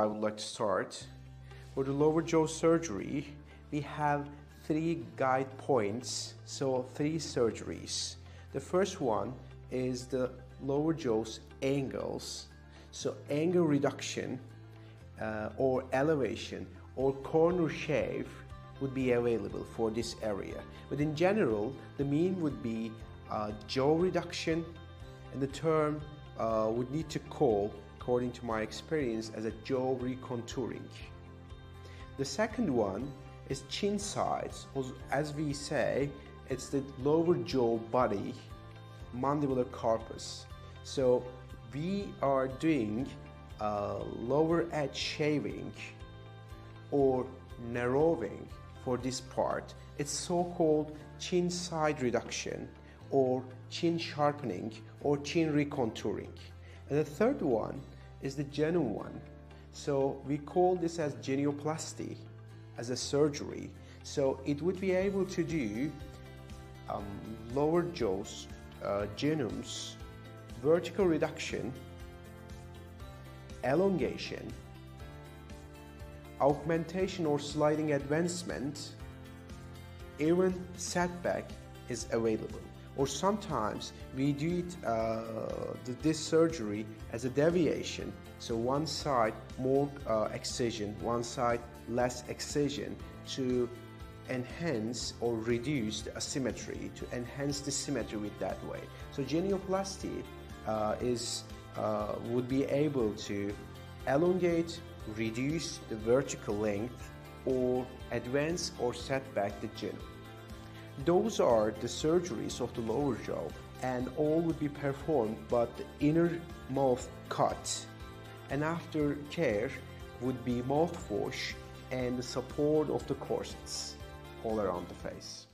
I would like to start. For the lower jaw surgery, we have three guide points, so three surgeries. The first one is the lower jaw's angles. So angle reduction uh, or elevation or corner shave would be available for this area. But in general, the mean would be uh, jaw reduction and the term uh, would need to call, according to my experience, as a jaw recontouring. The second one is chin sides, as we say, it's the lower jaw body, mandibular corpus. So we are doing lower edge shaving or narrowing for this part. It's so-called chin side reduction or chin sharpening or chin recontouring. And the third one is the genuine one. So we call this as genioplasty as a surgery. So it would be able to do um, lower jaws, uh, genomes, vertical reduction, elongation, augmentation or sliding advancement, even setback is available. Or sometimes we do it, uh, this surgery as a deviation. So one side more uh, excision, one side less excision to enhance or reduce the asymmetry, to enhance the symmetry with that way. So genioplasty uh, is uh, would be able to elongate, reduce the vertical length, or advance or set back the chin. Those are the surgeries of the lower jaw and all would be performed but the inner mouth cut and after care would be mouthwash and the support of the corsets all around the face.